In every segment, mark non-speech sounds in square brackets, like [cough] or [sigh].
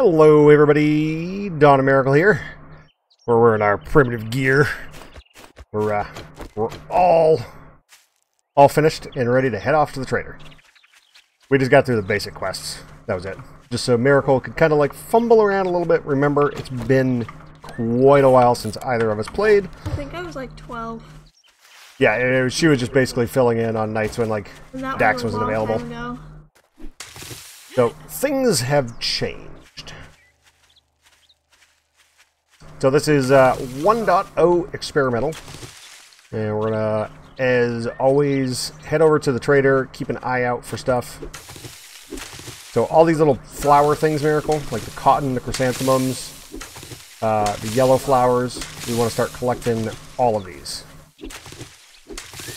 Hello everybody, Don Miracle here. We're wearing our primitive gear. We're uh, we're all all finished and ready to head off to the trader. We just got through the basic quests. That was it. Just so Miracle could kind of like fumble around a little bit. Remember, it's been quite a while since either of us played. I think I was like 12. Yeah, was- she was just basically filling in on nights when like Dax was wasn't available. So things have changed. So this is uh, 1.0 experimental. And we're gonna, as always, head over to the trader, keep an eye out for stuff. So all these little flower things, Miracle, like the cotton, the chrysanthemums, uh, the yellow flowers, we want to start collecting all of these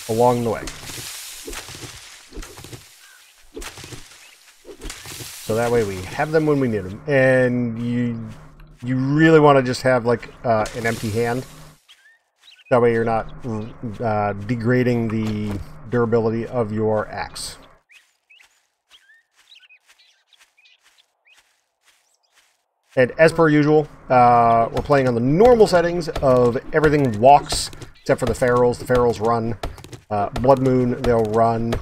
along the way. So that way we have them when we need them. And you you really want to just have like uh, an empty hand. That way you're not uh, degrading the durability of your axe. And as per usual, uh, we're playing on the normal settings of everything walks, except for the ferals. The ferals run. Uh, Blood Moon, they'll run.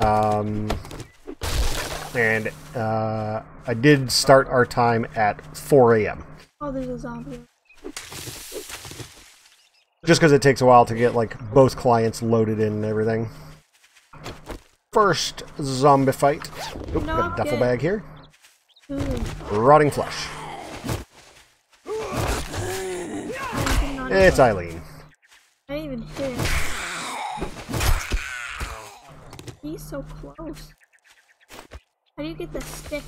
Um, and uh, I did start our time at 4 a.m. Oh, there's a zombie. Just because it takes a while to get like both clients loaded in and everything. First zombie fight. Oop, got a duffel it. bag here. Ooh, Rotting flesh. It's Eileen. I didn't even hit it. He's so close. How do you get the stick?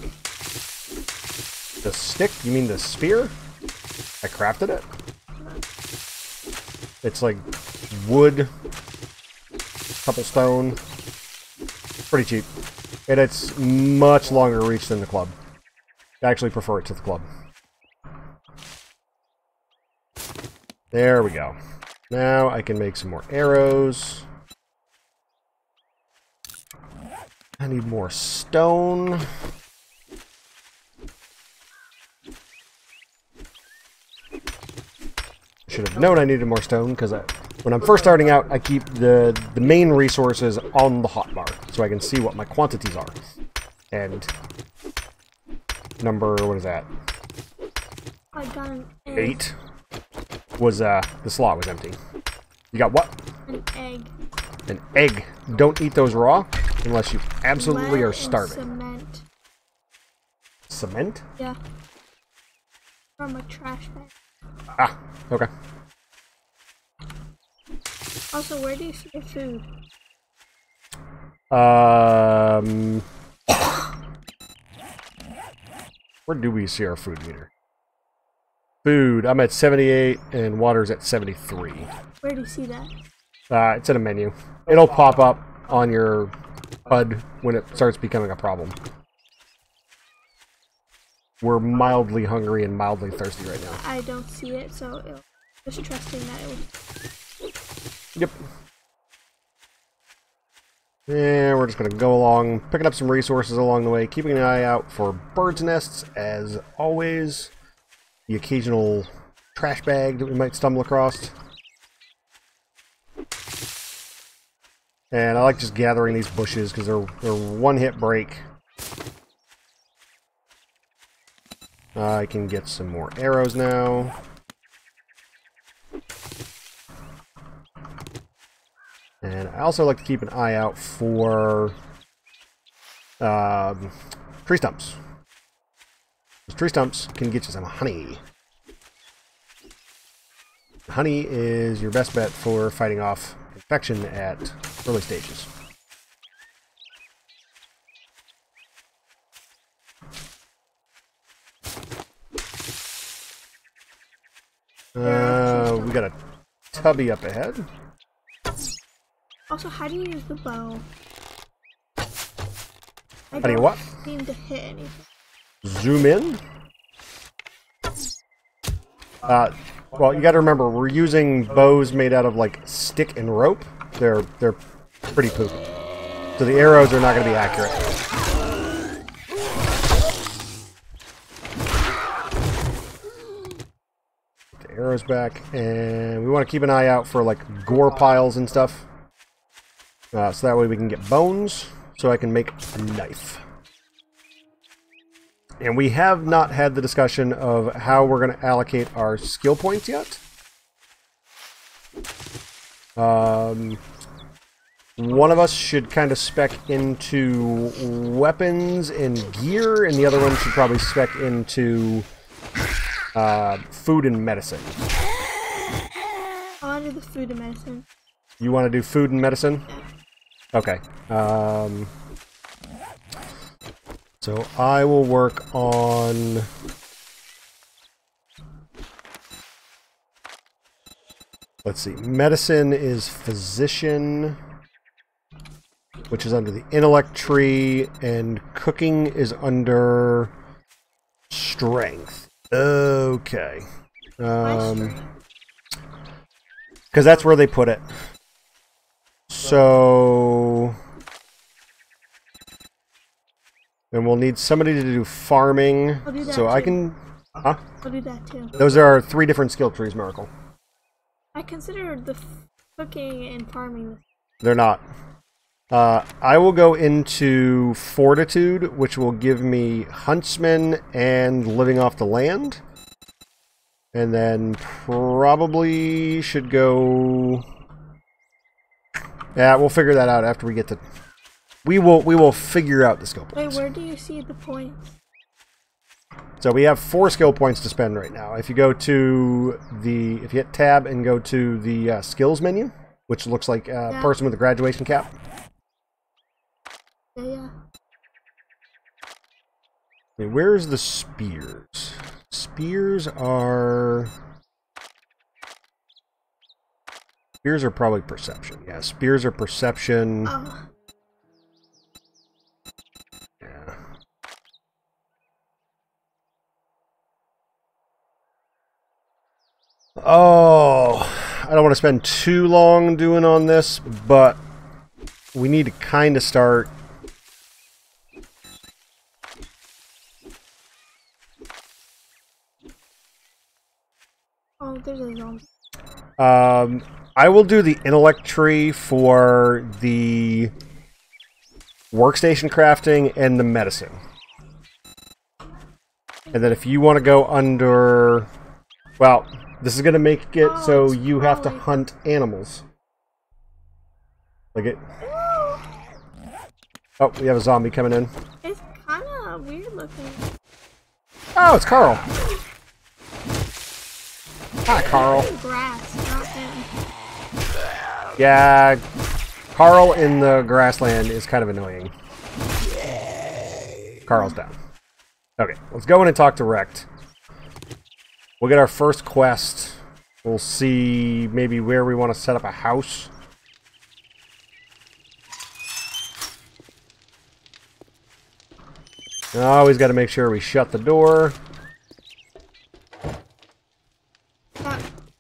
The stick? You mean the spear? I crafted it. It's like wood, couple stone. Pretty cheap. And it's much longer reach than the club. I actually prefer it to the club. There we go. Now I can make some more arrows. I need more stone. Should have known I needed more stone because when I'm first starting out, I keep the the main resources on the hotbar so I can see what my quantities are. And number what is that? I got an egg. Eight was uh the slot was empty. You got what? An egg. An egg. Don't eat those raw unless you absolutely are starving. Cement. Cement? Yeah. From a trash bag. Ah, okay. Also, where do you see your food? Um, where do we see our food meter? Food, I'm at 78 and water's at 73. Where do you see that? Uh, it's in a menu. It'll pop up on your HUD when it starts becoming a problem. We're mildly hungry and mildly thirsty right now. I don't see it, so it'll, just trusting that it will. Yep. And we're just going to go along, picking up some resources along the way, keeping an eye out for birds' nests, as always. The occasional trash bag that we might stumble across. And I like just gathering these bushes because they're, they're one-hit break. I can get some more arrows now. And I also like to keep an eye out for um, tree stumps. 'Cause tree stumps can get you some honey. Honey is your best bet for fighting off infection at early stages. Uh, we got a tubby up ahead. Also, how do you use the bow? I How do you what? seem to hit anything. zoom in. Uh, well, you got to remember, we're using bows made out of like stick and rope. They're they're pretty poopy, so the arrows are not going to be accurate. The arrows back, and we want to keep an eye out for like gore piles and stuff, uh, so that way we can get bones, so I can make a knife. And we have not had the discussion of how we're going to allocate our skill points yet. Um, one of us should kind of spec into weapons and gear, and the other one should probably spec into uh, food and medicine. I want to do the food and medicine. You want to do food and medicine? Okay. Um, so I will work on... Let's see. Medicine is physician, which is under the intellect tree, and cooking is under strength. Okay. Um, because that's where they put it. So... And we'll need somebody to do farming. I'll do that so I can... Huh? I'll do that too. Those are three different skill trees, Miracle. I consider the f- cooking and farming. They're not. Uh, I will go into Fortitude, which will give me Huntsman and Living Off the Land. And then probably should go... Yeah, we'll figure that out after we get to... We will we will figure out the skill points. Wait, where do you see the points? So we have four skill points to spend right now. If you go to the... If you hit tab and go to the uh, skills menu, which looks like a Yeah. person with a graduation cap. Yeah, yeah. Okay, where's the spears? Spears are. Spears are probably perception. Yeah, spears are perception. Oh, Oh, I don't want to spend too long doing on this, but we need to kind of start oh, there's a zombie. Um, I will do the intellect tree for the workstation crafting and the medicine. And then if you want to go under, well, this is going to make it Oh, so you have to hunt animals. Like it. Oh, we have a zombie coming in. It's kind of weird looking. Oh, it's Carl. Hi, Carl. Grass. Yeah, Carl in the grassland is kind of annoying. Carl's down. Okay, let's go in and talk to Rekt. We'll get our first quest. We'll see maybe where we want to set up a house. Always got to make sure we shut the door.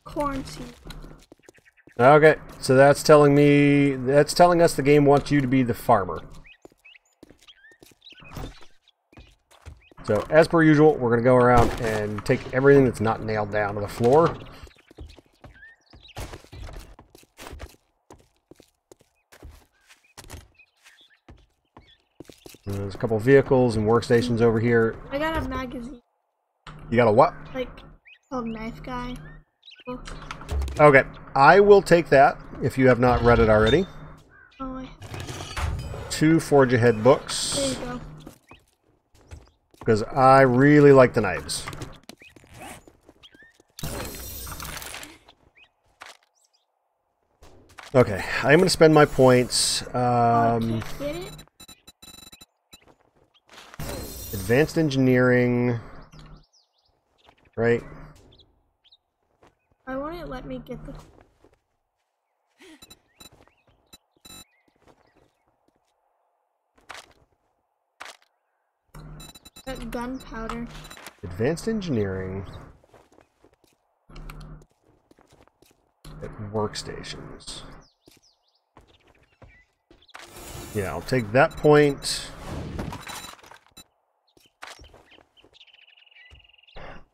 Corn. Okay, so that's telling me that's telling us the game wants you to be the farmer. So, as per usual, we're going to go around and take everything that's not nailed down to the floor. Uh, there's a couple vehicles and workstations over here. I got a magazine, You got a what? like a Knife Guy. book. Okay, I will take that if you have not read it already. Oh, I, Two Forge Ahead there books. Because I really like the knives. Okay, I'm going to spend my points. Oh, Um, it. advanced engineering. Right? Why won't it let me get the? Gunpowder. Advanced engineering. At workstations. Yeah, I'll take that point.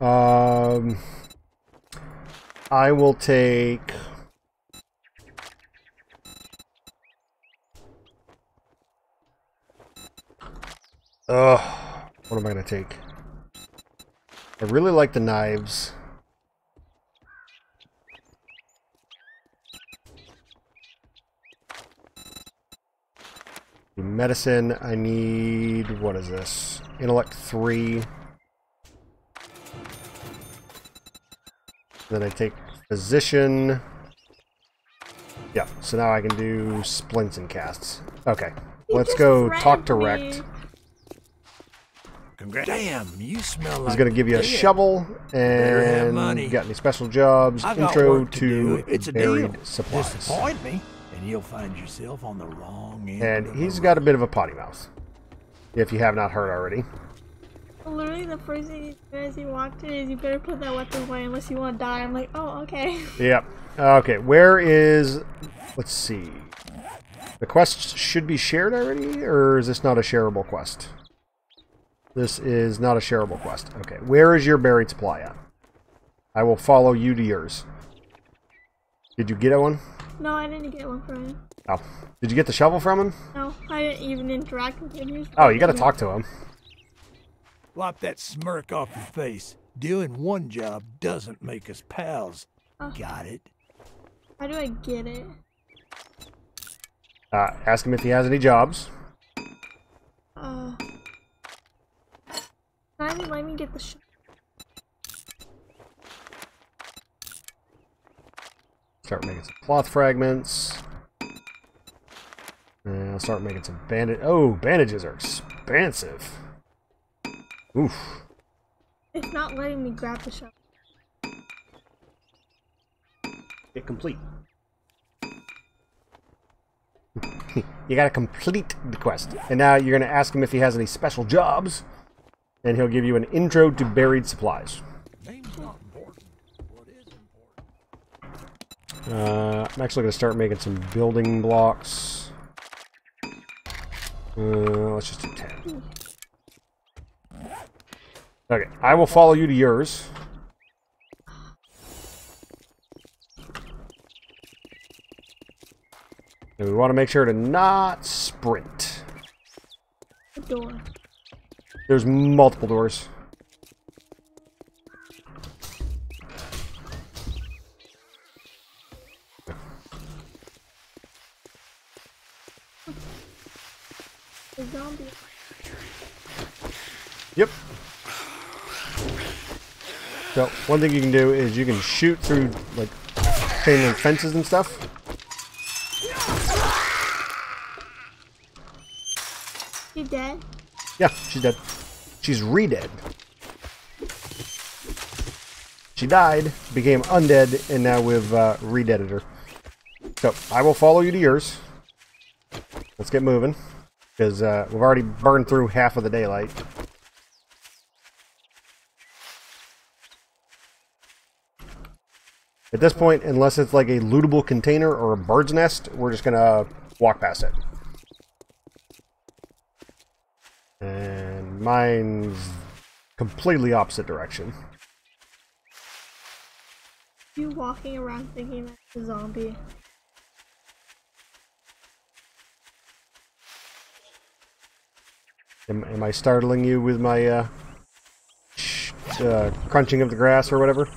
Um, I will take. Ugh. What am I going to take? I really like the knives. Medicine, I need. What is this? Intellect 3. Then I take Physician. Yeah, so now I can do splints and casts. Okay, You let's go talk to me. Congrats. Damn, you smell like He's going to give you a dead. shovel Better have and money. got any special jobs. I got Intro work to, to, do. It's a buried deal. supplies. Disappoint me, and you'll find yourself on the wrong end. And of he's the got a bit of a potty mouth. If you have not heard already. Literally, the first thing as you walked in is you better put that weapon away unless you want to die. I'm like, oh, okay. [laughs] Yep. Okay, where is. Let's see. The quest should be shared already, or is this not a shareable quest? This is not a shareable quest. Okay, where is your buried supply at? I will follow you to yours. Did you get one? No, I didn't get one from him. Oh. Did you get the shovel from him? No, I didn't even interact with him. Oh, you gotta talk to him. Lop that smirk off your face. Doing one job doesn't make us pals. Oh. Got it? How do I get it? Uh, ask him if he has any jobs. Uh, not even let me get the sh- Start making some cloth fragments. And I'll start making some bandage. Oh, bandages are expensive. Oof. It's not letting me grab the shot. Get complete. [laughs] you gotta complete the quest. And now you're gonna ask him if he has any special jobs. And he'll give you an intro to buried supplies. Uh, I'm actually gonna start making some building blocks. Uh, let's just do 10. Okay, I will follow you to yours. And we want to make sure to not sprint. The door. There's multiple doors. Yep. So, one thing you can do is you can shoot through, like, chain link fences and stuff. You dead? Yeah, she's dead. She's re-dead. She died, became undead, and now we've uh, re-deaded her. So, I will follow you to yours. Let's get moving. Because uh, we've already burned through half of the daylight. At this point, unless it's like a lootable container or a bird's nest, we're just going to walk past it. And mine's completely opposite direction. You walking around thinking that's a zombie. Am, am I startling you with my uh, sh- uh, crunching of the grass or whatever? Is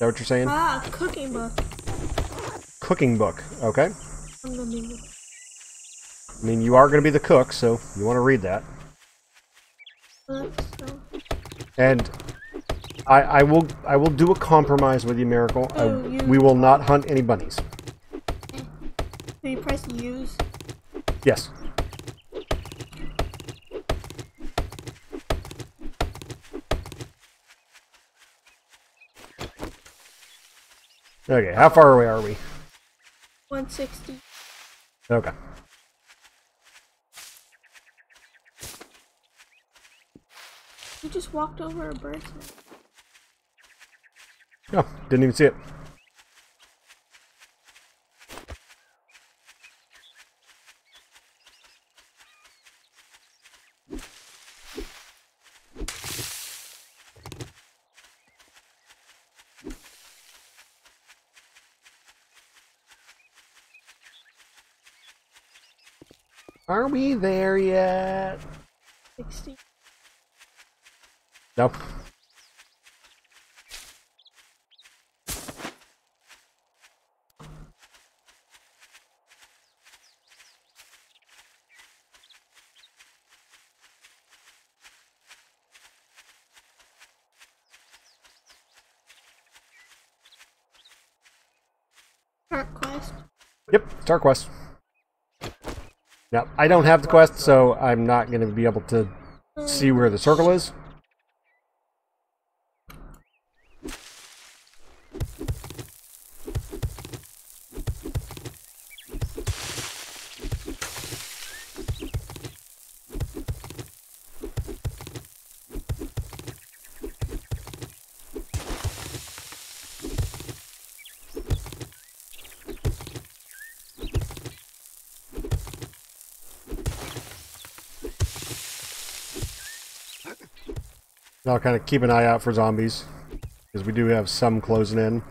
that what you're saying? Ah, cooking book. Cooking book. Okay. I'm gonna be I mean, you are going to be the cook, so you want to read that. And I, I will I will do a compromise with you, Miracle. I, Oh, you- we will not hunt any bunnies. You press use. Yes. Okay, how far away are we? 160. Okay. You just walked over a bird's nest. Oh, didn't even see it. Are we there yet? 60. Nope. Yep, Star Quest. Now, I don't have the quest, so I'm not going to be able to see where the circle is. I'll kind of keep an eye out for zombies, because we do have some closing in.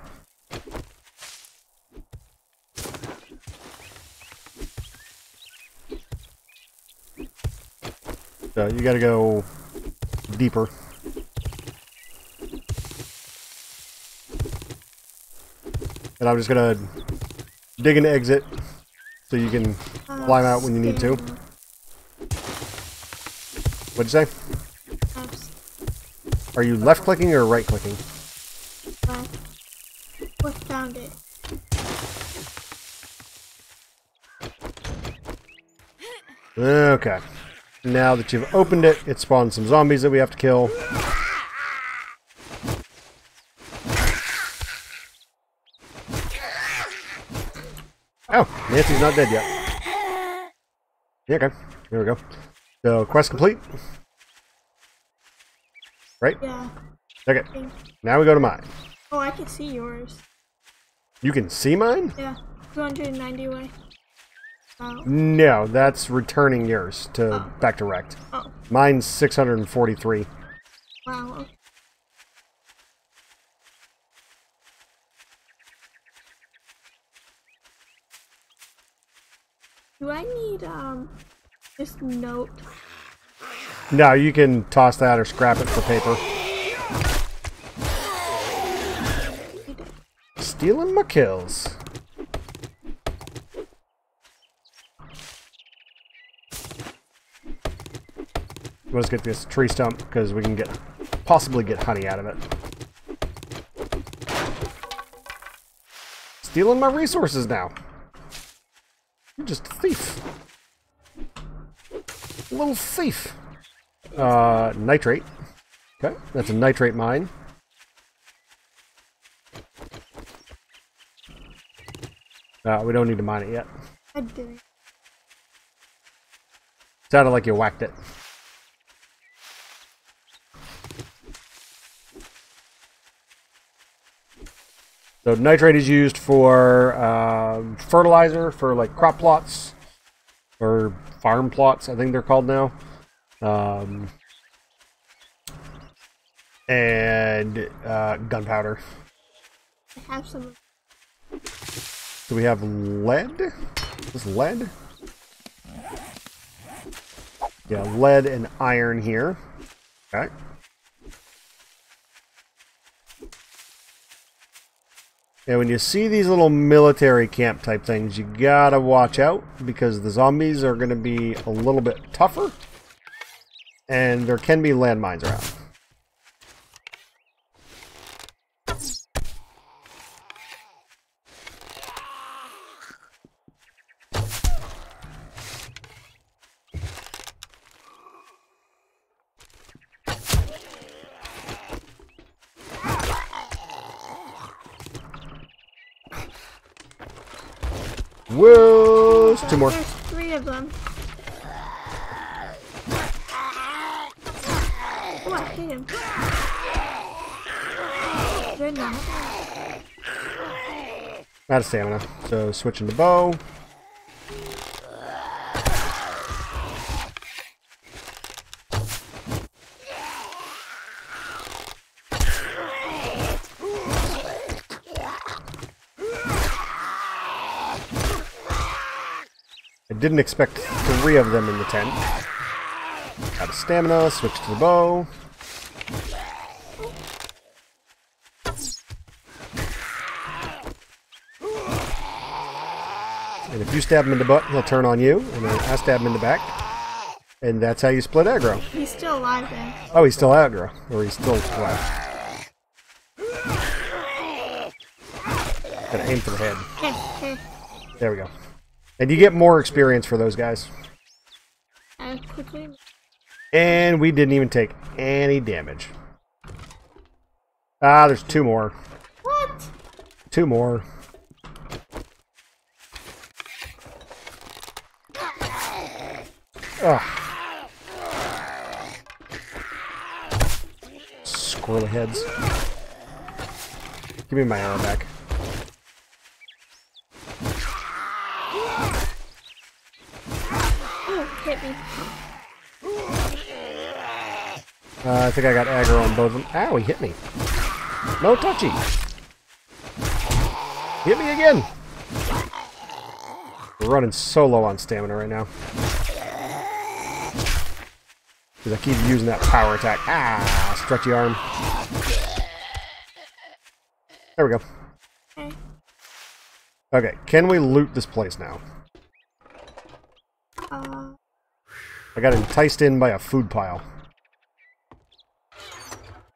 So you gotta go deeper. And I'm just gonna dig an exit so you can ah, climb out when you need to. What'd you say? Are you left clicking or right clicking? Uh, what found it? Okay. Now that you've opened it, it spawns some zombies that we have to kill. Oh, Nancy's not dead yet. Yeah, okay. Here we go. So, quest complete. Right? Yeah. Okay. Now we go to mine. Oh, I can see yours. You can see mine? Yeah. 290 away. Wow. No, that's returning yours to Oh. back to Rekt. Oh. Mine's 643. Wow. Do I need, um, this note? No, you can toss that or scrap it for paper. Stealing my kills. Let's get this tree stump because we can get possibly get honey out of it. Stealing my resources now. You're just a thief. A Little thief. Uh, nitrate. Okay, that's a nitrate mine. Uh, we don't need to mine it yet. I didn't. Sounded like you whacked it. So nitrate is used for um, fertilizer for like crop plots or farm plots. I think they're called now. Um, and uh, gunpowder. I have some. Do we have lead? Is lead? Yeah, lead and iron here. Okay. And when you see these little military camp type things, you gotta watch out because the zombies are gonna be a little bit tougher. And there can be landmines around. Whoa! Two more. There's three of them. Oh, I hit him. Good enough. Out of stamina. So switching to bow. I didn't expect three of them in the tent. Out of stamina, switch to the bow. If you stab him in the butt, he'll turn on you, and then I stab him in the back. And that's how you split aggro. He's still alive then. Oh, he's still aggro. Or he's still alive. Gotta aim for the head. There we go. And you get more experience for those guys. And we didn't even take any damage. Ah, there's two more. What? Two more. Ugh. Squirrely heads. Give me my arrow back. Oh, hit me. Uh, I think I got aggro on both of them. Ow, he hit me. No touchy. Hit me again. We're running so low on stamina right now. Because I keep using that power attack. Ah, stretchy arm. There we go. Okay. Okay, can we loot this place now? Uh, I got enticed in by a food pile.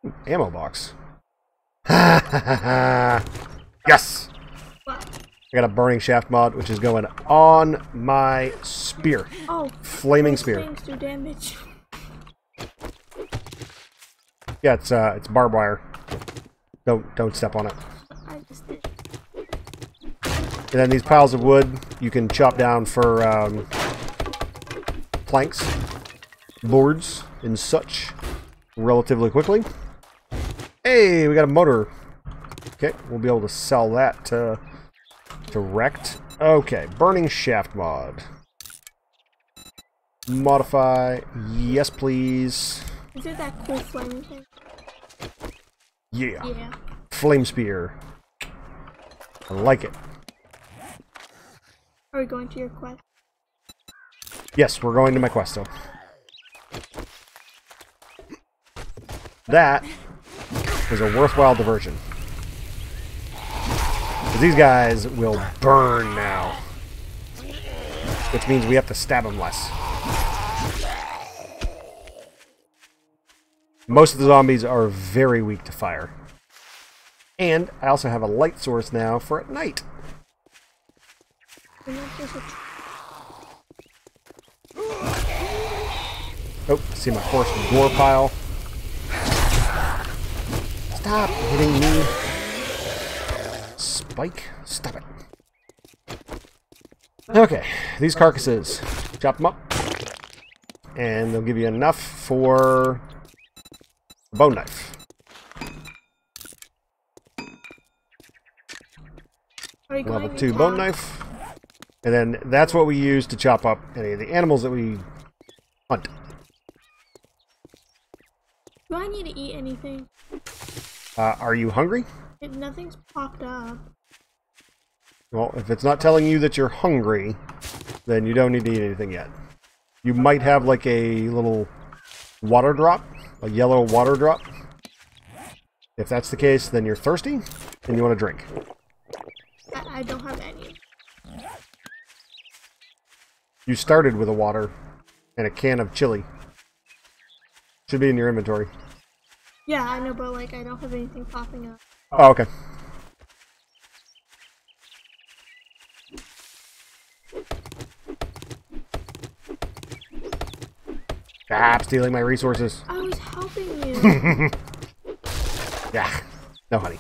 Ooh, ammo box. [laughs] yes! I got a burning shaft mod, which is going on my spear. Oh, Flaming spear. Things do damage. Yeah, it's uh, it's barbed wire. Don't don't step on it. I just did. And then these piles of wood you can chop down for um, planks, boards, and such relatively quickly. Hey, we got a motor. Okay, we'll be able to sell that to direct. Okay, burning shaft mod. Modify. Yes, please. Is it that cool flaming thing? Yeah. Yeah. Flame spear. I like it. Are we going to your quest? Yes, we're going to my quest though. That was a worthwhile diversion. these guys will burn now. Which means we have to stab them less. Most of the zombies are very weak to fire. And I also have a light source now for at night. Oh, see my horse gore pile. Stop hitting me. Spike, stop it. Okay, these carcasses. Chop them up. And they'll give you enough for a bone knife. Are you going Level 2 bone knife. And then that's what we use to chop up any of the animals that we hunt. Do I need to eat anything? Uh, are you hungry? If nothing's popped up. Well, if it's not telling you that you're hungry, then you don't need to eat anything yet. You might have like a little water drop, a yellow water drop. If that's the case, then you're thirsty and you want to drink. I, I don't have any. You started with a water and a can of chili. Should be in your inventory. Yeah, I know, but like I don't have anything popping up. Oh, okay. Stop stealing my resources. I was helping you. [laughs] Yeah, no honey.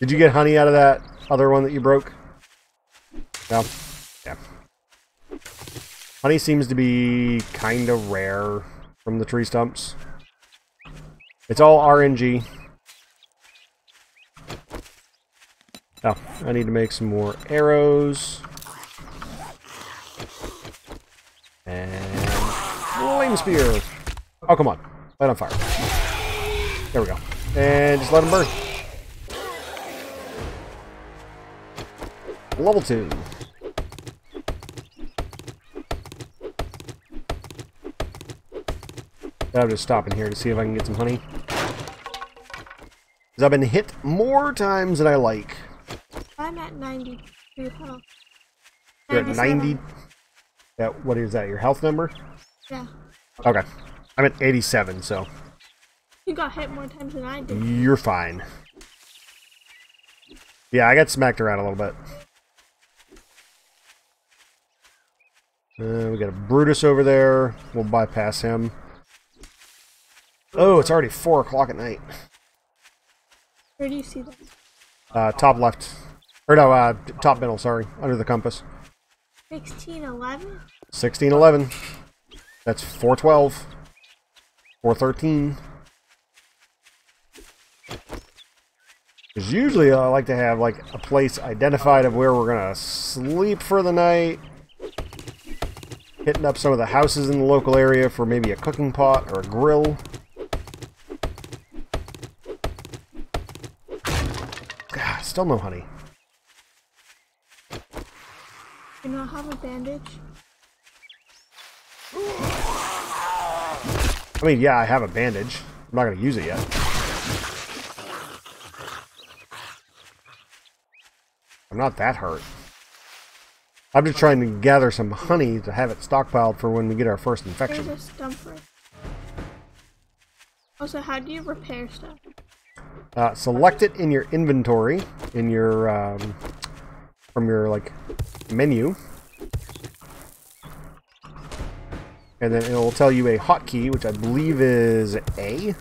Did you get honey out of that other one that you broke? No? Yeah. Honey seems to be kind of rare from the tree stumps. It's all RNG. Oh, I need to make some more arrows. And Flame Spear. Oh, come on. Light on fire. There we go. And just let him burn. Level 2. I'm just stopping here to see if I can get some honey. Because I've been hit more times than I like. I'm at 92 health. You're at 90? That, what is that, your health number? Yeah. Okay. I'm at 87, so You got hit more times than I did. you're fine. Yeah, I got smacked around a little bit. Uh, we got a Brutus over there. We'll bypass him. Oh, it's already 4 o'clock at night. Where do you see that? Uh, top left. Or no, uh, top middle, sorry. Under the compass. 1611? 1611. That's 412. 413. Because usually I like to have like a place identified of where we're gonna sleep for the night. Hitting up some of the houses in the local area for maybe a cooking pot or a grill. God, still no honey. You I have a bandage? I mean, yeah, I have a bandage. I'm not gonna use it yet. I'm not that hurt. I'm just trying to gather some honey to have it stockpiled for when we get our first There's infection. a stumper. Also, how do you repair stuff? Uh, select it in your inventory, in your um, from your like menu, and then it will tell you a hotkey, which I believe is A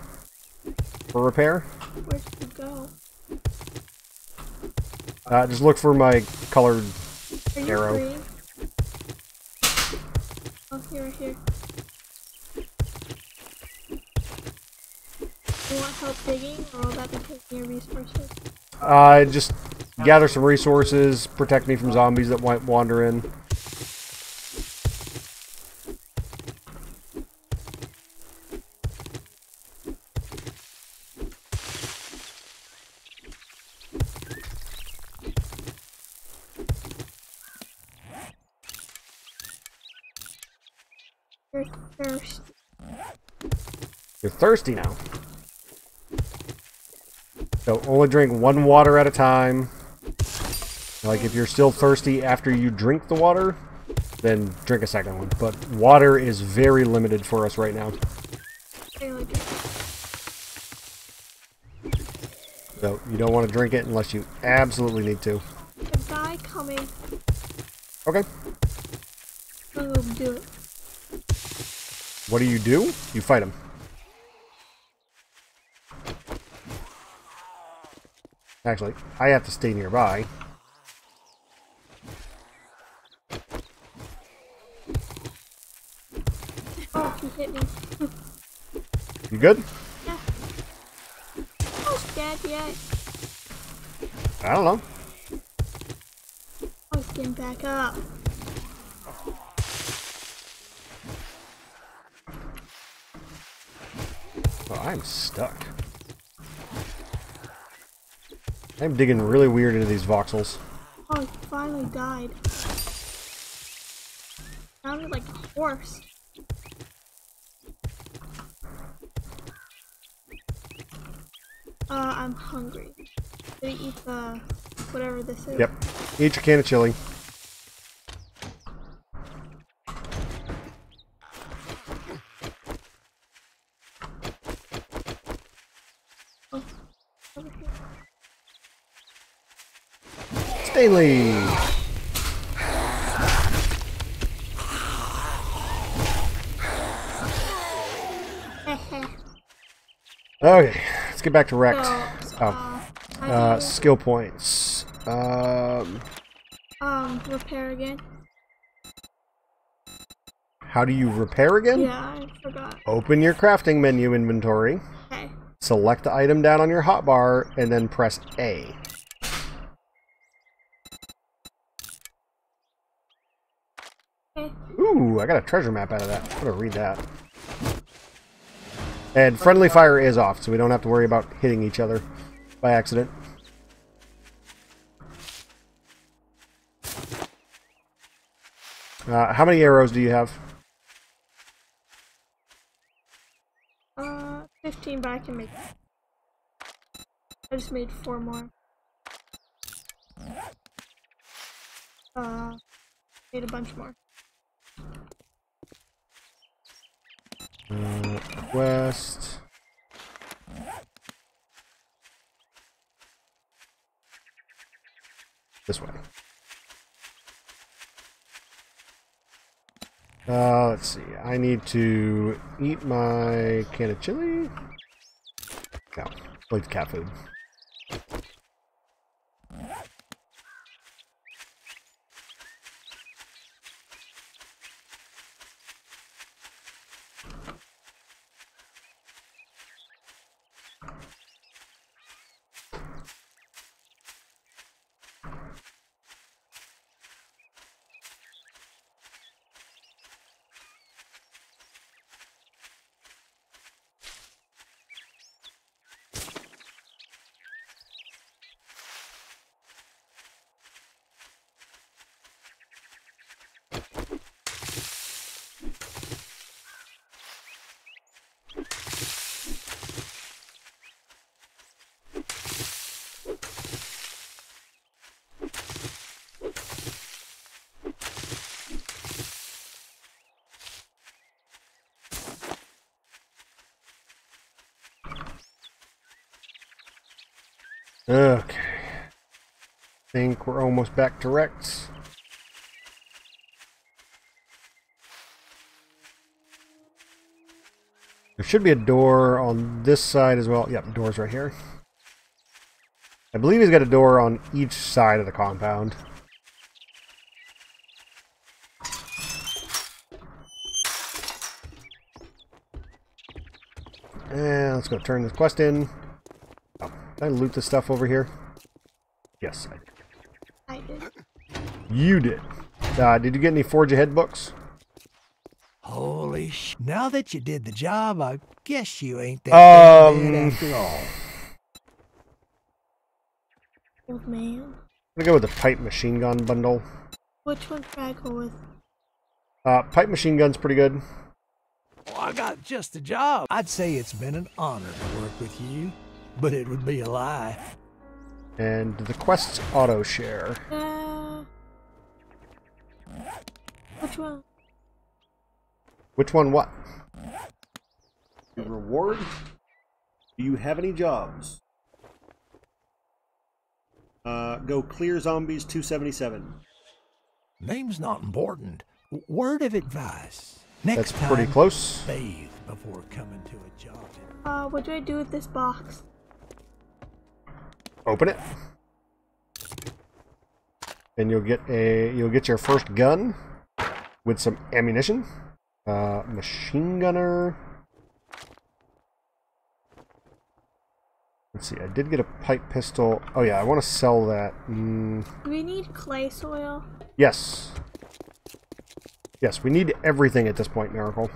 for repair. Where'd you go? Uh, just look for my colored. Arrow. free? Oh, here, right here. You want help digging, or will that be taking your resources? Uh, just gather some resources, protect me from zombies that might wander in. You're thirsty. You're thirsty now. So only drink one water at a time. Like if you're still thirsty after you drink the water, then drink a second one. But water is very limited for us right now. So you don't want to drink it unless you absolutely need to. a guy coming. Okay. I'm gonna do it. What do you do? You fight him. Actually, I have to stay nearby. Oh, he hit me. You good? Yeah. Oh, dead yet. I don't know. Oh, he's getting back up. Oh, I'm stuck. I'm digging really weird into these voxels. Oh, he finally died. Sounded like a horse. Uh, I'm hungry. Gonna eat the whatever this is. Yep. Eat your can of chili. Oh, over here. Okay, let's get back to Rekt. Oh. uh, Uh, skill points. Um, um, repair again? how do you repair again? Yeah, I forgot. Open your crafting menu inventory, Okay. select the item down on your hotbar, and then press A. Ooh, I got a treasure map out of that. I'm gonna read that. And friendly fire is off, so we don't have to worry about hitting each other by accident. Uh, how many arrows do you have? Uh, 15, but I can make. I just made four more. Uh, made a bunch more. Uh, quest. This way. Uh, let's see. I need to eat my can of chili. No, like cat food. Okay. I think we're almost back to Rekt's. There should be a door on this side as well. Yep, door's right here. I believe he's got a door on each side of the compound. And let's go turn this quest in. Oh, did I loot the stuff over here? Yes, I did. I did. You did. Uh, did you get any Forge Ahead books? Holy sh! Now that you did the job, I guess you ain't that damn Um, dead after all. Old man. I'm gonna go with the pipe machine gun bundle. Which one should I go with? Uh, pipe machine gun's pretty good. Well, I got just the job. I'd say it's been an honor to work with you, but it would be a lie. And the quest's auto share. Uh, which one? Which one what? Reward? Do you have any jobs? Uh, go clear zombies 277. Name's not important. Word of advice. Next That's pretty close. Bathe before coming to a job. Uh, what do I do with this box? Open it. And you'll get a you'll get your first gun with some ammunition. Uh, machine gunner. Let's see. I did get a pipe pistol. Oh yeah, I want to sell that. Mm, Do we need clay soil? yes. Yes, we need everything at this point, Miracle.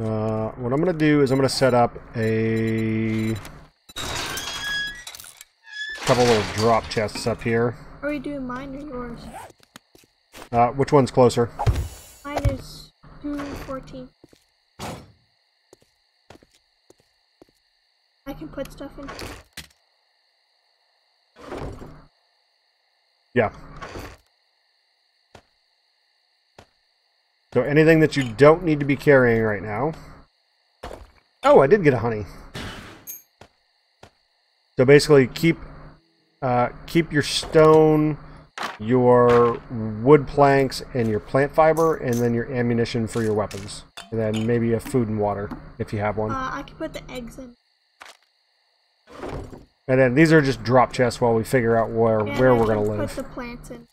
Uh, what I'm going to do is I'm going to set up a couple little drop chests up here. Are we doing mine or yours? Uh, which one's closer? Mine is 214. I can put stuff in. Yeah. So anything that you don't need to be carrying right now. Oh, I did get a honey. So basically, keep uh, keep your stone, your wood planks, and your plant fiber, and then your ammunition for your weapons, and then maybe a food and water if you have one. Uh, I can put the eggs in. And then these are just drop chests while we figure out where And where I we're gonna can live. Put the plants in.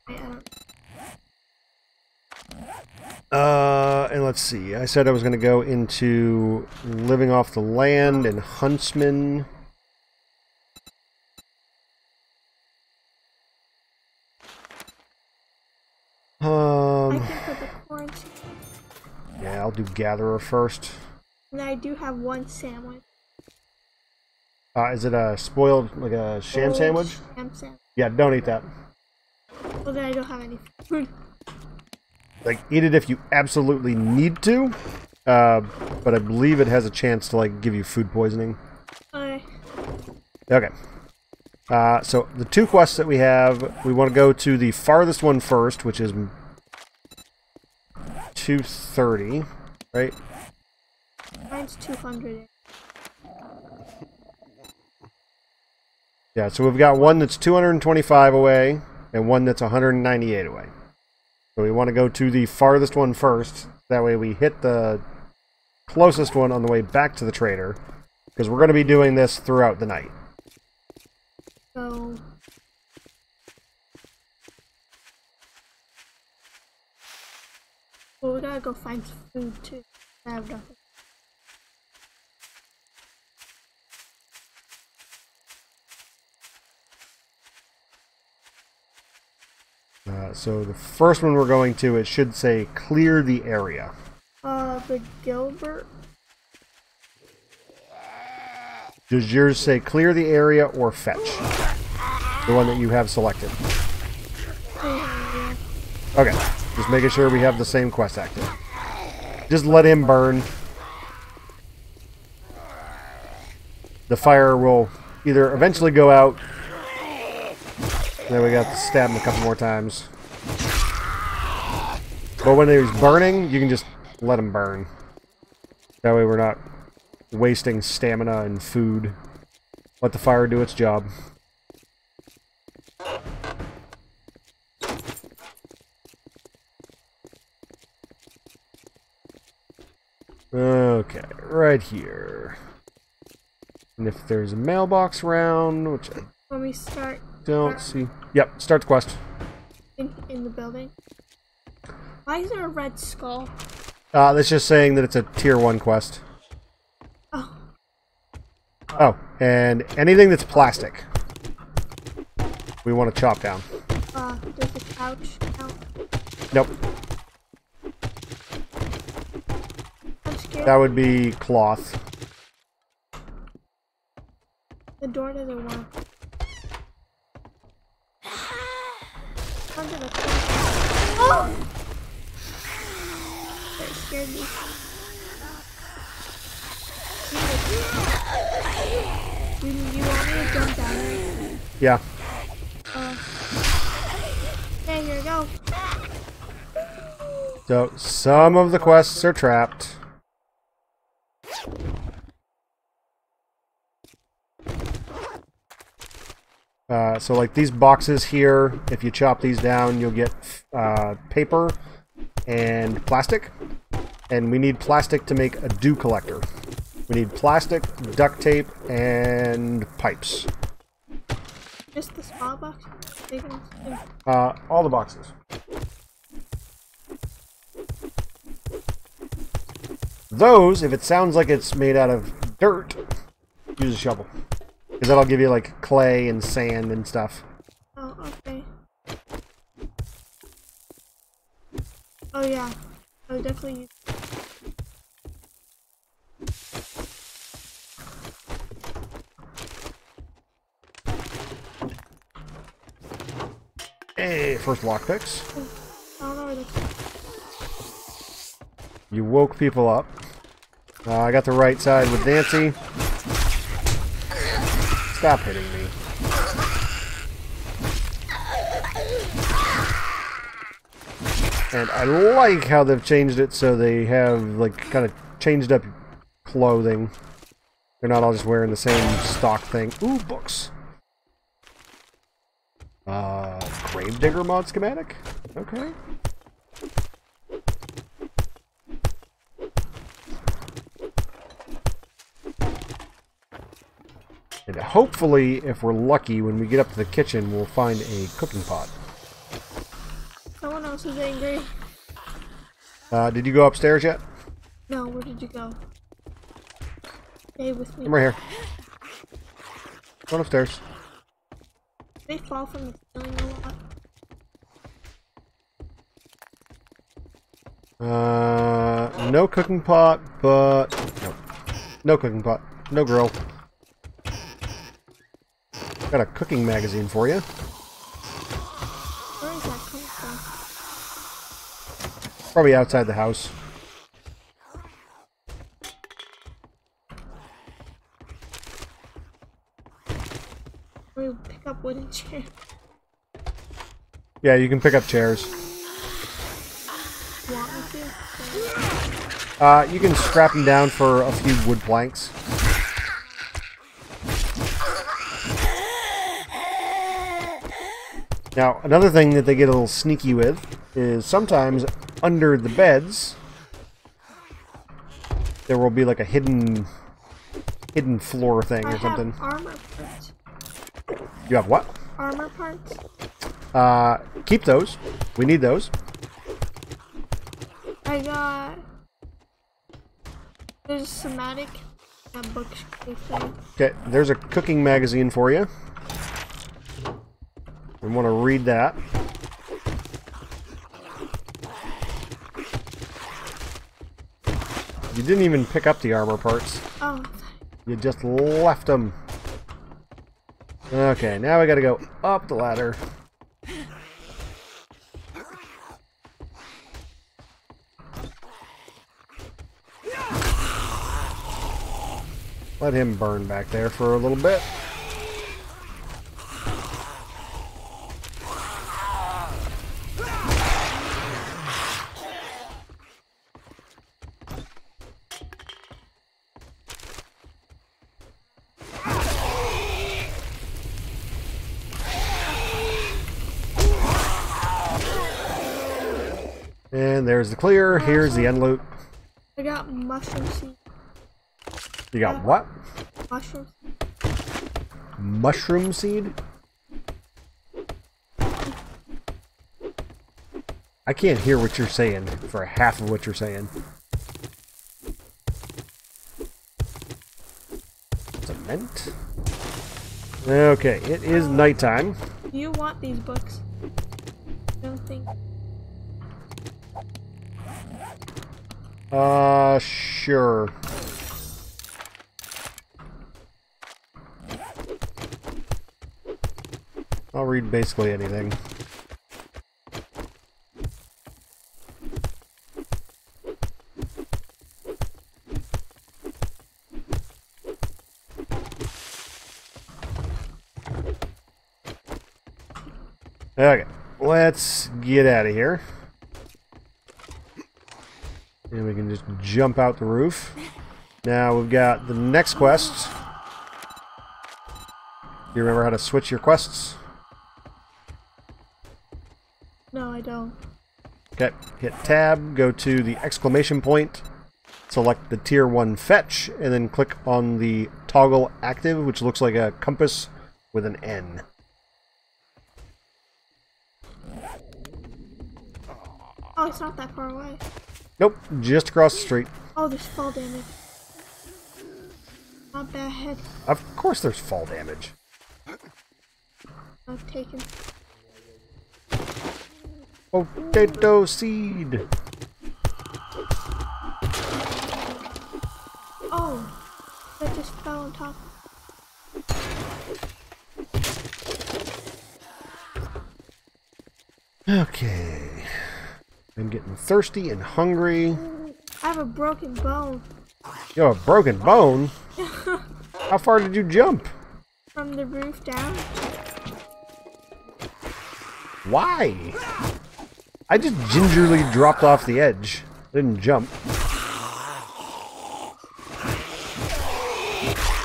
Uh, and let's see. I said I was going to go into living off the land and huntsman. Um, can put the corn seed. yeah, I'll do gatherer first. And I do have one sandwich. Uh, is it a spoiled, like a sham sandwich? Sham sandwich. Yeah, don't eat that. Well, then I don't have any food. Like eat it if you absolutely need to. Uh, but I believe it has a chance to like give you food poisoning. Okay. Okay. Uh, so the two quests that we have, we want to go to the farthest one first, which is 230, right? Mine's 200. Yeah, so we've got one that's 225 away and one that's 198 away. So we want to go to the farthest one first. That way we hit the closest one on the way back to the trader. Because we're going to be doing this throughout the night. So. Well, we gotta go find food too. I have nothing. Uh, so the first one we're going to, it should say clear the area. Uh, the Gilbert. Does yours say clear the area or fetch? The one that you have selected. Okay, just making sure we have the same quest active. Just let him burn. The fire will either eventually go out. Then we got to stab him a couple more times. But when he's burning, you can just let him burn. That way we're not wasting stamina and food. Let the fire do its job. Okay, right here. And if there's a mailbox around, which I When we start don't see. Yep, start the quest. in, in the building. Why is there a red skull? Uh, that's just saying that it's a tier 1 quest. Oh, Oh, and anything that's plastic, we want to chop down. uh, there's a couch out. Nope, I'm scared. that would be cloth. The door doesn't work. The. Oh! That scared me. You, you want me to jump down there? Yeah. Okay, here we go. So, some of the quests are trapped. Uh, so, like these boxes here, if you chop these down, you'll get uh, paper and plastic. And we need plastic to make a dew collector. We need plastic, duct tape, and pipes. Just the small box? Uh, all the boxes. Those, if it sounds like it's made out of dirt, use a shovel. Because that'll give you like clay and sand and stuff. Oh, okay. Oh yeah. I would definitely use Hey, first lockpicks. I don't know where the You woke people up. Uh, I got the right side with Nancy. Stop hitting me. And I like how they've changed it so they have like kind of changed up clothing. They're not all just wearing the same stock thing. Ooh, books. Uh, Gravedigger mod schematic? Okay. And hopefully, if we're lucky, when we get up to the kitchen, we'll find a cooking pot. Someone else is angry. Uh, did you go upstairs yet? No, where did you go? Stay with me. Come right here. Go upstairs. They fall from the ceiling a lot. Uh, no cooking pot, but no, no cooking pot, no grill. Got a cooking magazine for you. Where is that coming from? Probably outside the house. We'll pick up wooden chair. Yeah, you can pick up chairs. Want me to? Uh, you can strap them down for a few wood planks. Now, another thing that they get a little sneaky with is sometimes under the beds there will be like a hidden hidden floor thing I or something. armor parts. You have what? Armor parts. Uh, keep those. We need those. I got. There's a schematic that book thing. Okay, there's a cooking magazine for you. We want to read that. You didn't even pick up the armor parts. Oh, You just left them. Okay, now we gotta go up the ladder. Let him burn back there for a little bit. There's the clear. Uh, Here's the end loot. I got mushroom seed. You got uh, what? Mushroom. Mushroom seed? I can't hear what you're saying for half of what you're saying. Cement? Okay, it is uh, nighttime. Do you want these books? I don't think. Uh, sure. I'll read basically anything. Okay, let's get out of here. And we can just jump out the roof. Now we've got the next quest. You remember how to switch your quests? No, I don't. Okay, hit tab, go to the exclamation point, select the tier 1 fetch, and then click on the toggle active, which looks like a compass with an N. Oh, it's not that far away. Nope, just across the street. Oh, there's fall damage. Not bad. Of course there's fall damage. I've taken. Potato seed! Oh, that just fell on top. Okay. I'm getting thirsty and hungry. I have a broken bone You have a broken bone? [laughs] How far did you jump? from the roof down. Why? I just gingerly dropped off the edge. I didn't jump.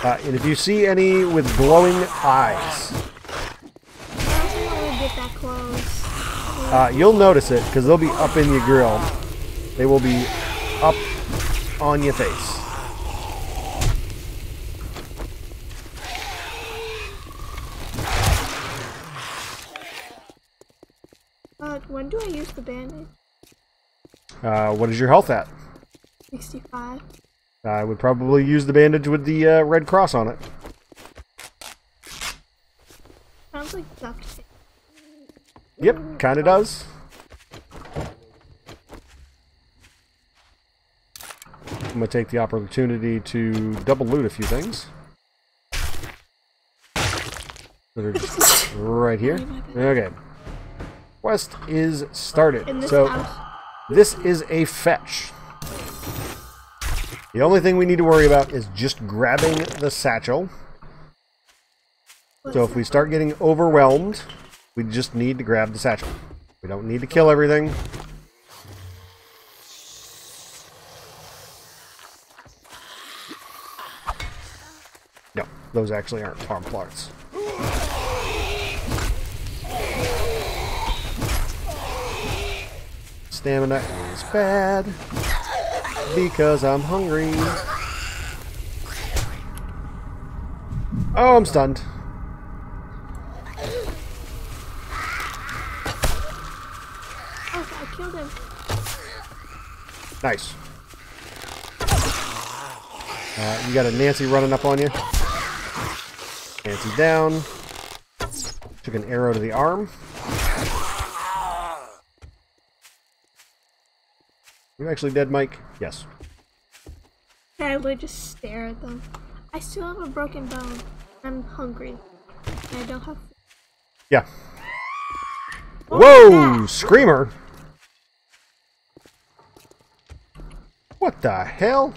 Uh, and if you see any with glowing eyes, uh, you'll notice it because they'll be up in your grill. They will be up on your face. Uh, when do I use the bandage? Uh, what is your health at? 65. I would probably use the bandage with the uh, red cross on it. Sounds like duct tape. Yep, kind of does. I'm gonna take the opportunity to double loot a few things. That are just right here. Okay. Quest is started. So house. This is a fetch. The only thing we need to worry about is just grabbing the satchel. So if we start getting overwhelmed, we just need to grab the satchel. We don't need to kill everything. No, those actually aren't Templars. Stamina is bad because I'm hungry. Oh, I'm stunned. Oh, I killed him. Nice. Uh, you got a Nancy running up on you. Nancy down. Took an arrow to the arm. You actually dead, Mike? Yes. I would just stare at them. I still have a broken bone. I'm hungry. And I don't have. Yeah. What Whoa! Screamer! What the hell?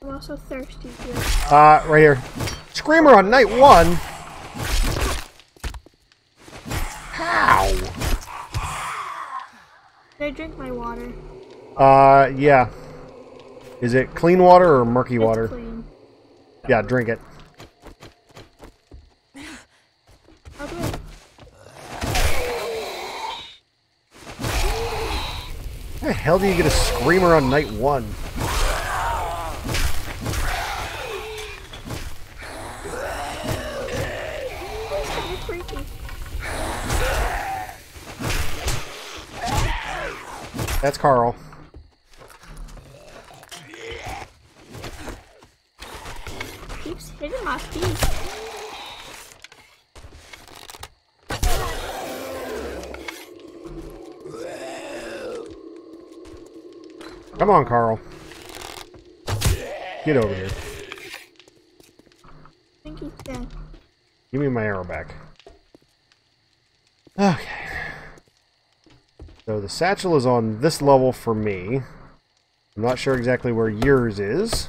I'm also thirsty here. Uh, right here. Screamer on night one? How? Did I drink my water? Uh, yeah. Is it clean water or murky It's water? clean. Yeah, drink it. I'll do it. How the hell do you get a screamer on night one? That's Carl. Keeps hitting my feet. Come on, Carl. Get over here. I think he's dead. Give me my arrow back. Okay. So the satchel is on this level for me. I'm not sure exactly where yours is.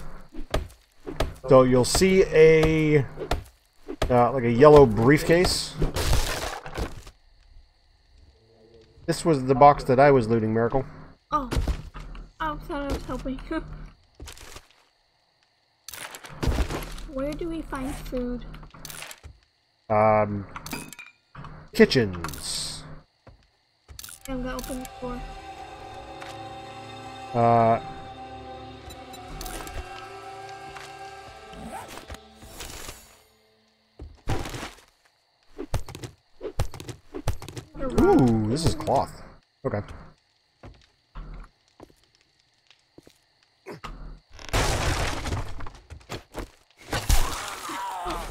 So you'll see a uh, like a yellow briefcase. This was the box that I was looting, Miracle. Oh. I thought I was helping. Where do we find food? Um, kitchens. I'm gonna open the door. Uh, What a rock. ooh, this is cloth. Okay.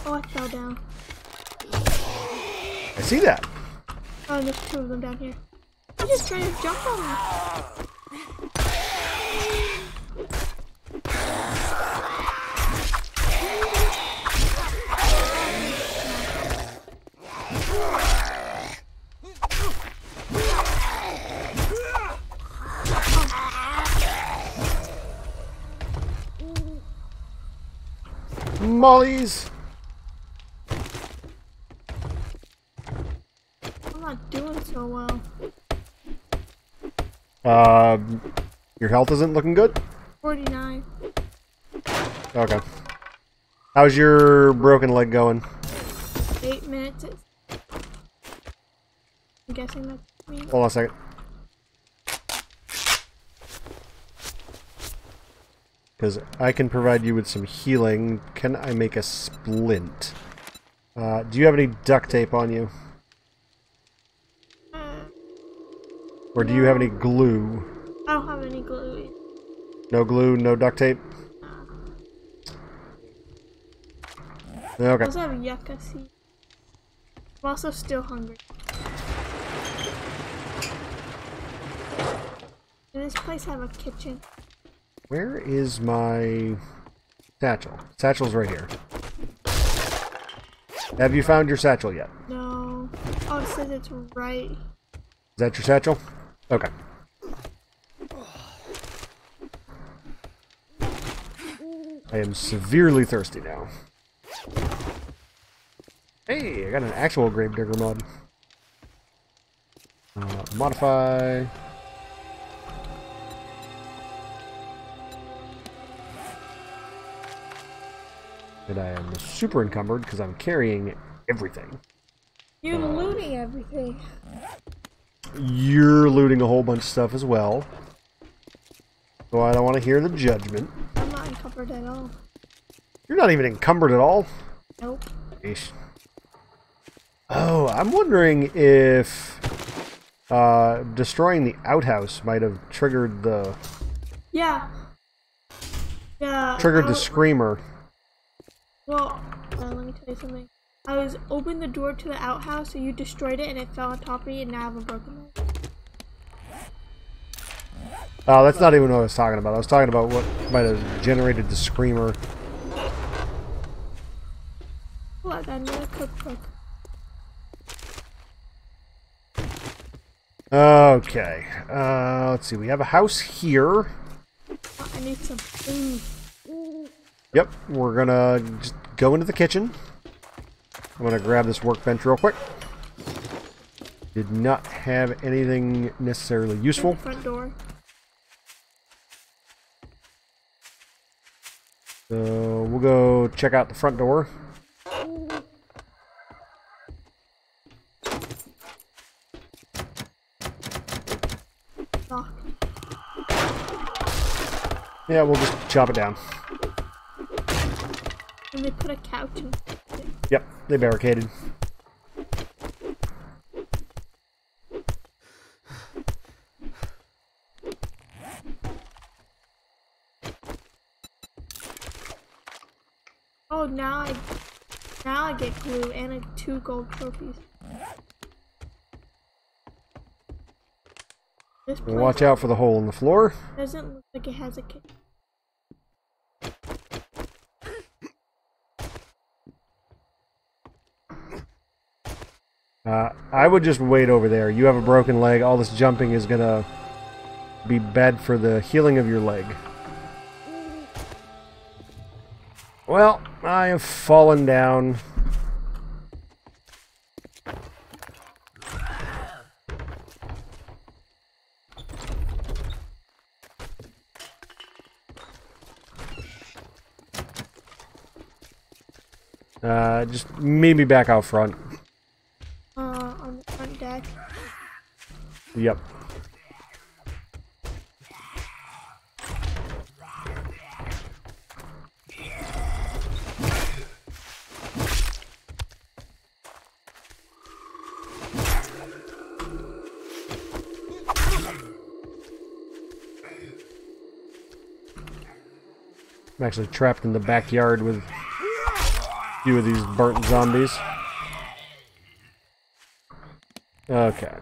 Oh, I fell down. I see that. Oh, there's two of them down here. He's just trying to jump on me. Molly's. I'm not doing so well. Um, your health isn't looking good. 49. Okay. How's your broken leg going? Eight minutes. I'm guessing that's me. Hold on a second. Because I can provide you with some healing. Can I make a splint? Uh, do you have any duct tape on you? Uh, Or do you have any glue? I don't have any glue. No glue, no duct tape? I Okay. also have yucca seed. I'm also still hungry. Does this place have a kitchen? Where is my satchel? Satchel's right here. Have you found your satchel yet? No. Oh, it says it's right. Is that your satchel? Okay. I am severely thirsty now. Hey, I got an actual Gravedigger mod. Uh, modify. And I am super encumbered because I'm carrying everything. You're looting everything. You're looting a whole bunch of stuff as well. So I don't want to hear the judgment. Not encumbered at all. You're not even encumbered at all. Nope. Yeesh. Oh, I'm wondering if uh, destroying the outhouse might have triggered the Yeah. Yeah. triggered the screamer. Well, uh, let me tell you something. I was opened the door to the outhouse, so you destroyed it, and it fell on top of me, and now I have a broken leg. Oh, that's not even what I was talking about. I was talking about what might have generated the screamer. What? I need a cookbook. Okay. Uh, let's see. We have a house here. Oh, I need some food. Yep. We're gonna just go into the kitchen. I'm gonna grab this workbench real quick. Did not have anything necessarily useful. front door. So we'll go check out the front door. Yeah, we'll just chop it down. And they put a couch in. Yep, they barricaded. Oh, now I, now I get glue and a, two gold trophies. This Watch out for the hole in the floor. doesn't look like it has a kitchen. Uh, I would just wait over there. You have a broken leg. All this jumping is gonna be bad for the healing of your leg. Well, I have fallen down. Uh, just meet me back out front. Uh, on the front deck. Yep. Actually trapped in the backyard with a few of these burnt zombies. Okay.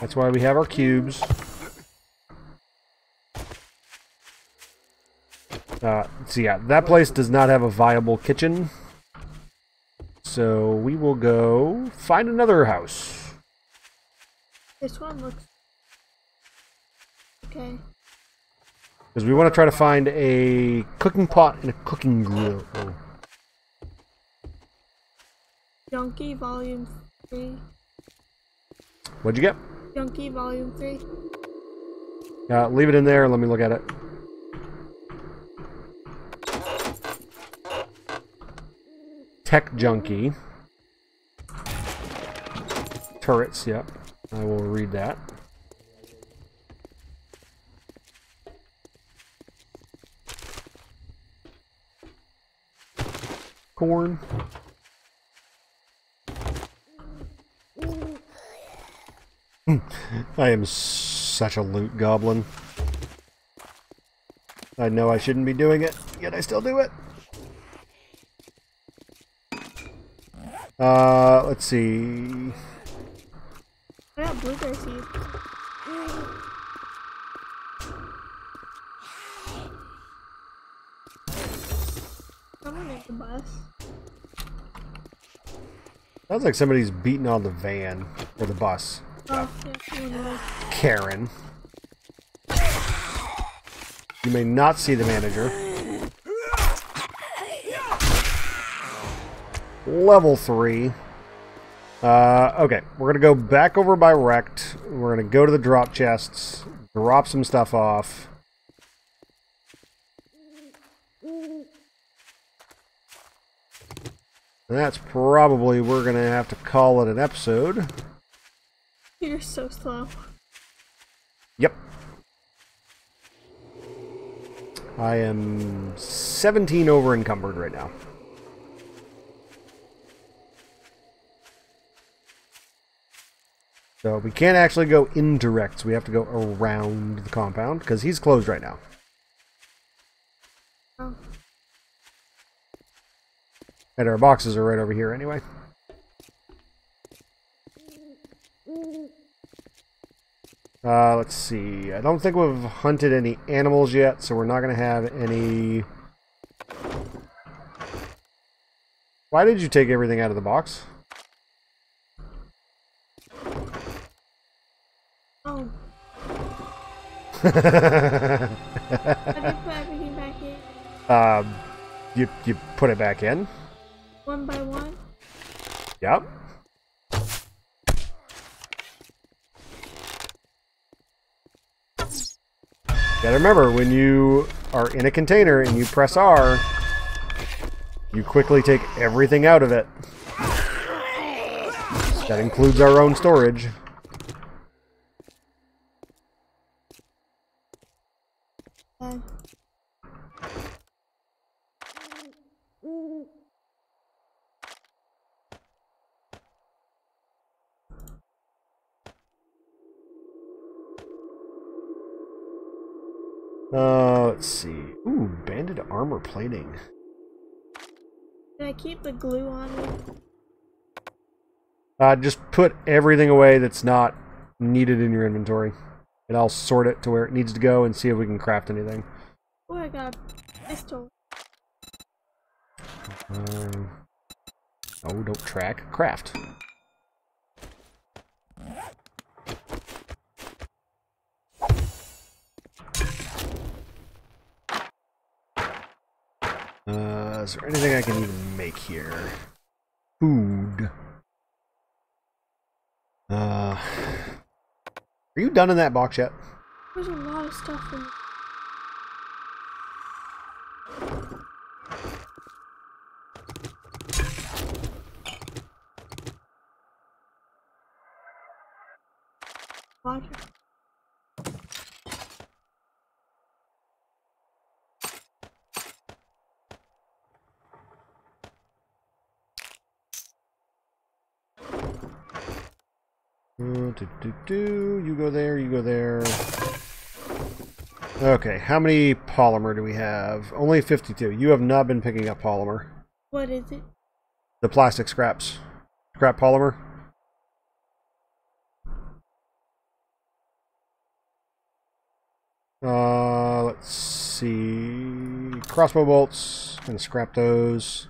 That's why we have our cubes. Uh, so yeah, that place does not have a viable kitchen. So we will go find another house. This one looks okay. Because we want to try to find a cooking pot and a cooking grill. Junkie Volume 3. What'd you get? Junkie Volume 3. Uh, leave it in there and let me look at it. Tech Junkie. Turrets, yep. I will read that. Corn. I am such a loot goblin. I know I shouldn't be doing it, yet I still do it. Uh, let's see. I got blueberry seeds. Sounds like somebody's beating on the van or the bus. Oh. Karen. You may not see the manager. Level 3. Uh, okay, we're gonna go back over by Rekt. We're gonna go to the drop chests, drop some stuff off. That's probably we're gonna have to call it an episode. You're so slow. Yep. I am 17 over encumbered right now. So we can't actually go indirect, so we have to go around the compound because he's closed right now. Oh, And our boxes are right over here anyway. Uh, let's see. I don't think we've hunted any animals yet, so we're not going to have any... Why did you take everything out of the box? oh. [laughs] I put everything back in. Um, you, you put it back in? One by one. Yep. Gotta remember, when you are in a container and you press R, you quickly take everything out of it. That includes our own storage. Uh, Uh, let's see. Ooh, banded armor plating. Can I keep the glue on it? Uh, just put everything away that's not needed in your inventory. And I'll sort it to where it needs to go and see if we can craft anything. Oh, I got a pistol. Um, oh, don't track. Craft. Uh, is there anything I can even make here? Food. Uh, are you done in that box yet? There's a lot of stuff in Water. Uh, do, do, do. You go there, you go there. Okay, how many polymer do we have? Only 52. You have not been picking up polymer. What is it? The plastic scraps. Scrap polymer. Uh, let's see. Crossbow bolts. Gonna scrap those.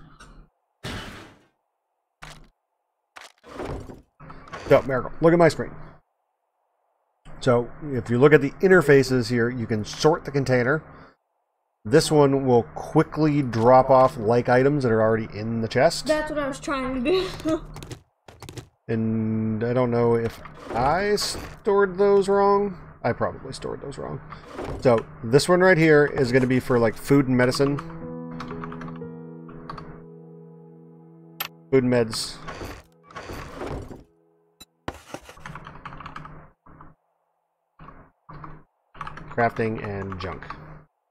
So, Miracle, look at my screen. So, if you look at the interfaces here, you can sort the container. This one will quickly drop off like items that are already in the chest. That's what I was trying to do. [laughs] And I don't know if I stored those wrong. I probably stored those wrong. So this one right here is going to be for like food and medicine. Food and meds. Crafting and junk.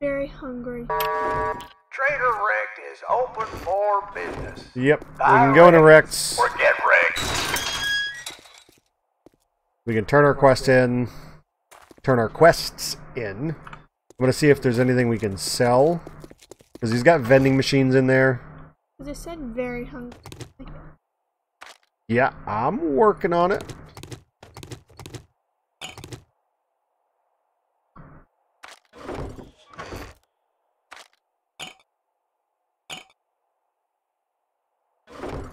Very hungry. Trader Rekt is open for business. Yep, we can go into Rekt's. Or get wrecked. We can turn our quest in. Turn our quests in. I'm going to see if there's anything we can sell. Because he's got vending machines in there. Because it said very hungry. Yeah, I'm working on it.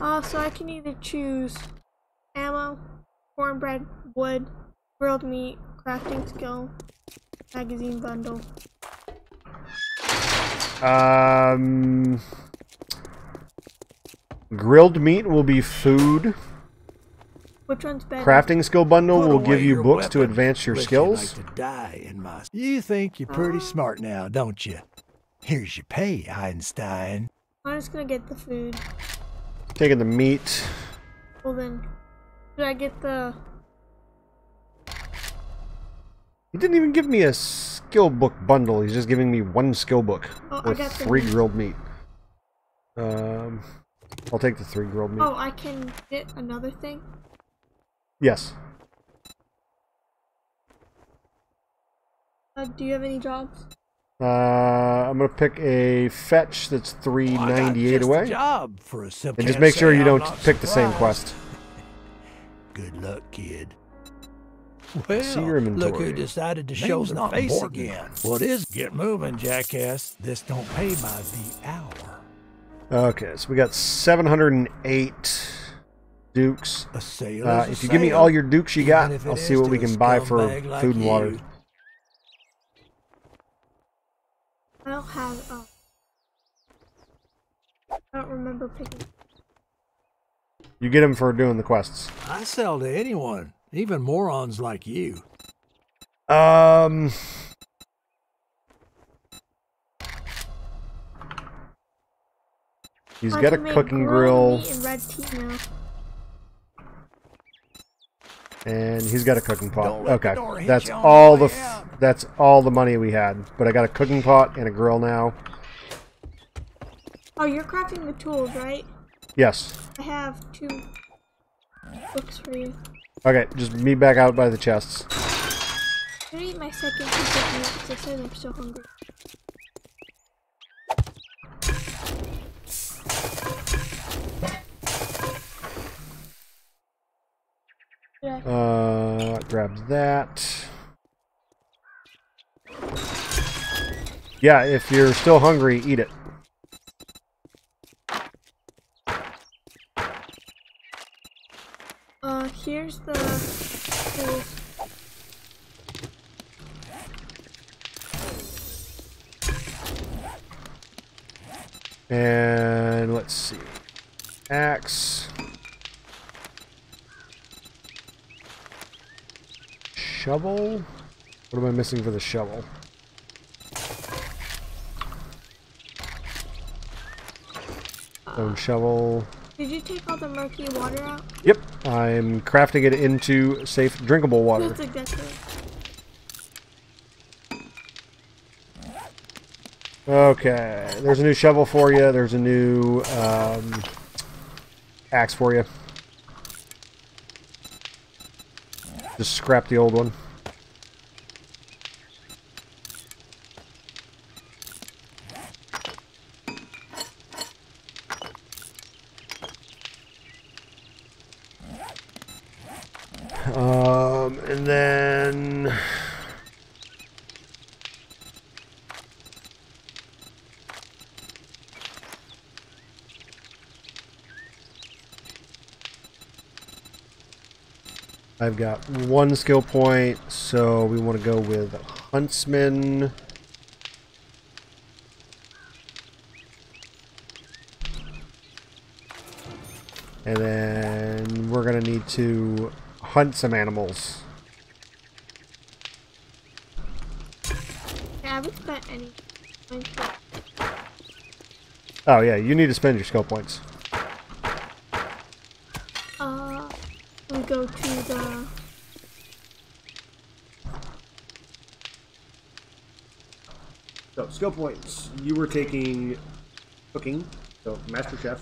Oh, so I can either choose ammo cornbread, wood, grilled meat, crafting skill, magazine bundle. Um, grilled meat will be food. Which one's better? Crafting skill bundle Put will give you your books to advance your lest skills. You, like die in my... you think you're pretty smart now, don't you? Here's your pay, Einstein. I'm just gonna get the food. Taking the meat. Well then, should I get the? He didn't even give me a skill book bundle. He's just giving me one skill book Oh, with got three meat. grilled meat. Um, I'll take the three grilled meat. Oh, I can get another thing. Yes. Uh, do you have any jobs? Uh, I'm gonna pick a fetch that's 398 Well, I got ninety eight just away, job for a simple. and just make sure you I'm don't not pick the same quest. [laughs] Good luck, kid. Well, See your look who decided to show Name's the not face important. again. What is? Get moving, jackass. This don't pay by the hour. Okay, so we got seven hundred and eight dukes. A sale Uh, is a if you give me all your dukes you even got, I'll see what we can buy for scumbag like food and water. you. I don't have. Uh, I don't remember picking. You get them for doing the quests. I sell to anyone, even morons like you. Um. He's I got a can make cooking grilled grill, meat and red tea now. and he's got a cooking pot. Don't let the Okay, that's all the the f- that's all the money we had. But I got a cooking pot and a grill now. Oh, you're crafting the tools, right? Yes. I have two books for you. Okay, just meet back out by the chests. I'm gonna eat my second piece of meat because I said I'm so hungry. I- Uh, grab that. Yeah, if you're still hungry, eat it. Uh, here's the tools. And let's see. Axe. Shovel? What am I missing for the shovel? Stone shovel. Did you take all the murky water out? Yep, I'm crafting it into safe drinkable water. That's exactly. Okay, there's a new shovel for you. There's a new um, axe for you. Just scrap the old one. Um, and then I've got one skill point, so we want to go with Huntsman. And then we're going to need to hunt some animals. Yeah, I haven't spent any. points. Oh, yeah, you need to spend your skill points. Uh, we go to the. So, skill points. You were taking cooking, so Master Chef.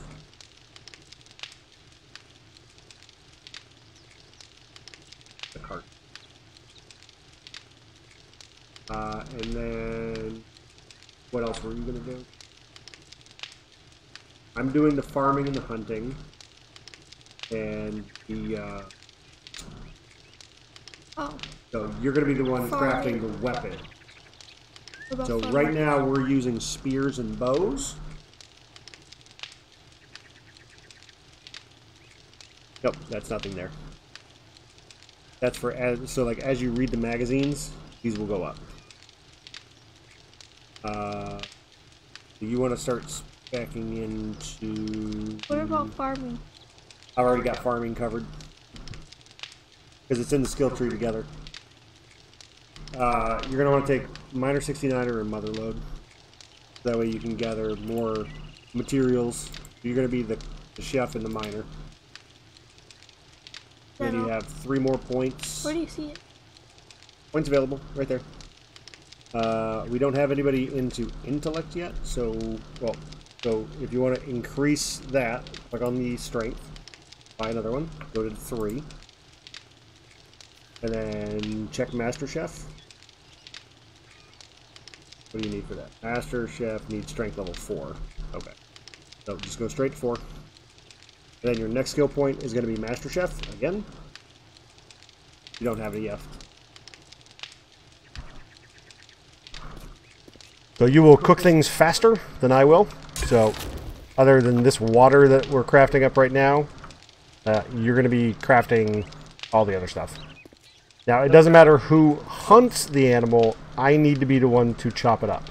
The cart. Uh, and then what else were you gonna do? I'm doing the farming and the hunting, and the. Uh, Oh, so you're gonna be the one Farming. crafting the weapon. So right now we're using spears and bows. Nope, that's nothing there. That's for as so like as you read the magazines, these will go up. Uh, do you want to start backing into? What about farming? I've already got farming covered because it's in the skill tree together. Uh, you're gonna want to take miner 69er or Mother Lode. That way you can gather more materials. You're gonna be the, the chef and the miner. Then you have three more points. Where do you see it? Points available, right there. Uh, we don't have anybody into intellect yet, so well, so if you want to increase that, click on the strength, buy another one, go to three, and then check Master Chef. What do you need for that? Master Chef needs strength level four. Okay, so just go straight to four. And then your next skill point is going to be Master Chef again. You don't have it yet. So you will cook things faster than I will. So other than this water that we're crafting up right now, uh, you're going to be crafting all the other stuff. Now, it doesn't matter who hunts the animal, I need to be the one to chop it up.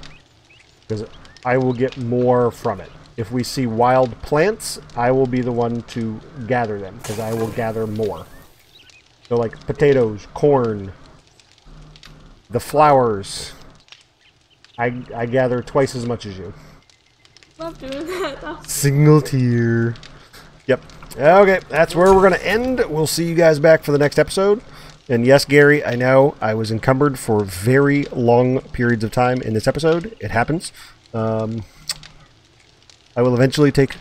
Because I will get more from it. If we see wild plants, I will be the one to gather them, because I will gather more. So like potatoes, corn, the flowers, I, I gather twice as much as you. Love doing that though. Single tier. Yep. Okay, that's where we're going to end. We'll see you guys back for the next episode. And yes, Gary, I know I was encumbered for very long periods of time in this episode. It happens. Um, I will eventually take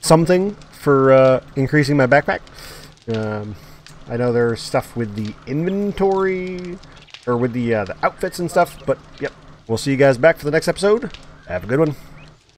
something for uh, increasing my backpack. Um, I know there's stuff with the inventory or with the uh, the outfits and stuff, but yep. We'll see you guys back for the next episode. Have a good one.